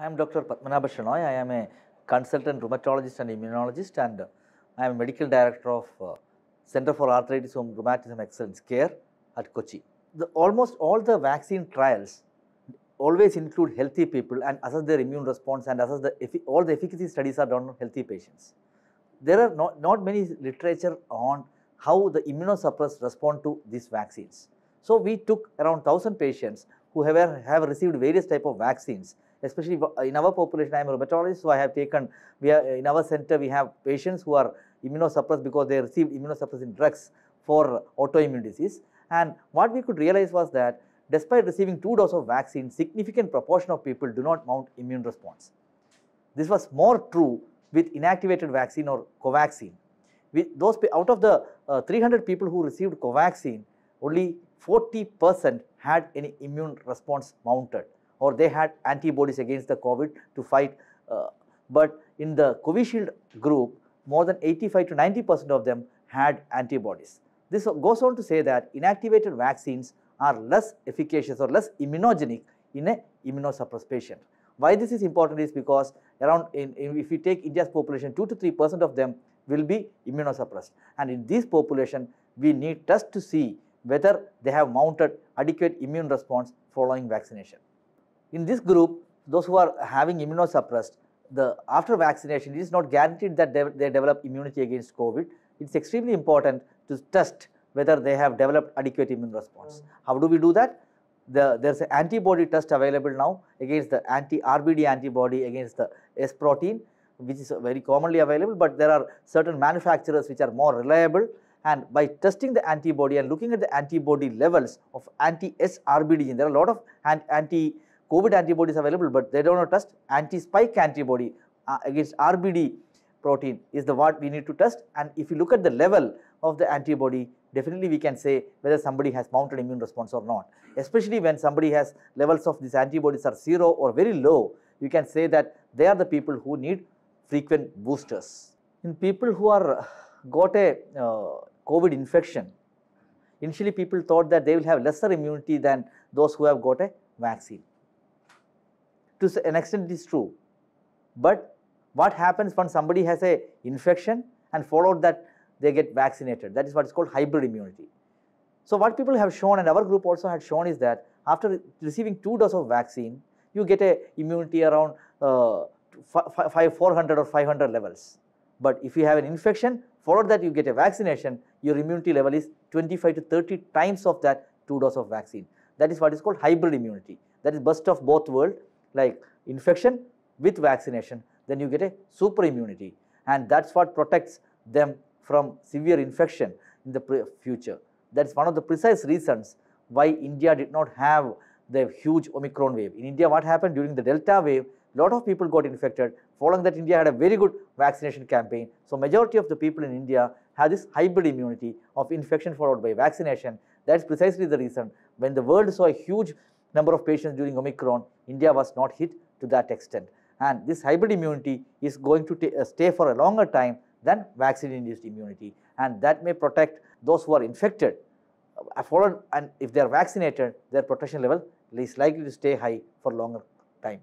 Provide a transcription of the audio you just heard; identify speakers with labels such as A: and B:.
A: I am Dr. Padmanabha Shenoy. I am a consultant rheumatologist and immunologist and I am medical director of uh, Center for Arthritis and Rheumatism Excellence Care at Kochi. The, almost all the vaccine trials always include healthy people and assess their immune response and assess the all the efficacy studies are done on healthy patients. There are not, not many literature on how the immunosuppressed respond to these vaccines. So we took around 1000 patients who have, have received various type of vaccines especially in our population I am a rheumatologist so I have taken we are in our center we have patients who are immunosuppressed because they received immunosuppressant drugs for autoimmune disease and what we could realize was that despite receiving two doses of vaccine significant proportion of people do not mount immune response. This was more true with inactivated vaccine or Covaxin. With those out of the uh, 300 people who received Covaxin only 40 percent had any immune response mounted or they had antibodies against the COVID to fight. Uh, but in the Covishield group, more than 85 to 90 percent of them had antibodies. This goes on to say that inactivated vaccines are less efficacious or less immunogenic in a immunosuppressed patient. Why this is important is because around in, in, if we take India's population 2 to 3 percent of them will be immunosuppressed and in this population we need test to see whether they have mounted adequate immune response following vaccination. In this group, those who are having immunosuppressed, the after vaccination, it is not guaranteed that they, they develop immunity against COVID. It's extremely important to test whether they have developed adequate immune response. Mm. How do we do that? The, there's an antibody test available now against the anti-RBD antibody against the S protein, which is very commonly available, but there are certain manufacturers which are more reliable and by testing the antibody and looking at the antibody levels of anti-S-RBD gene, there are a lot of anti COVID antibodies available, but they do not test. Anti-spike antibody uh, against RBD protein is the what we need to test. And if you look at the level of the antibody definitely we can say whether somebody has mounted immune response or not. Especially when somebody has levels of these antibodies are 0 or very low you can say that they are the people who need frequent boosters. In people who are got a uh, COVID infection initially people thought that they will have lesser immunity than those who have got a vaccine to an extent it is true. But what happens when somebody has a infection and followed that they get vaccinated that is what is called hybrid immunity. So what people have shown and our group also had shown is that after receiving two doses of vaccine you get a immunity around uh, 400 or 500 levels. But if you have an infection followed that you get a vaccination your immunity level is 25 to 30 times of that two dose of vaccine. That is what is called hybrid immunity that is best of both world like infection with vaccination, then you get a super immunity and that is what protects them from severe infection in the future. That is one of the precise reasons why India did not have the huge Omicron wave. In India, what happened during the Delta wave, lot of people got infected. Following that, India had a very good vaccination campaign. So, majority of the people in India have this hybrid immunity of infection followed by vaccination. That is precisely the reason when the world saw a huge number of patients during Omicron, India was not hit to that extent. And this hybrid immunity is going to uh, stay for a longer time than vaccine induced immunity and that may protect those who are infected uh, followed and if they are vaccinated their protection level is likely to stay high for longer time.